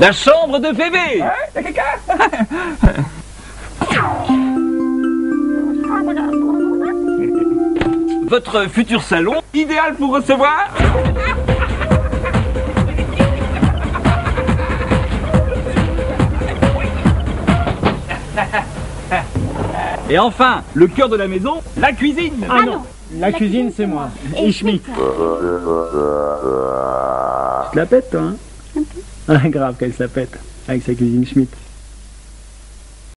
La chambre de bébé Hein Y'a quelqu'un Votre futur salon Idéal pour recevoir Et enfin, le cœur de la maison, la cuisine. Ah non, la cuisine c'est moi. Et Schmitt. Tu te la pètes toi hein Ah grave qu'elle se la pète avec sa cuisine Schmitt.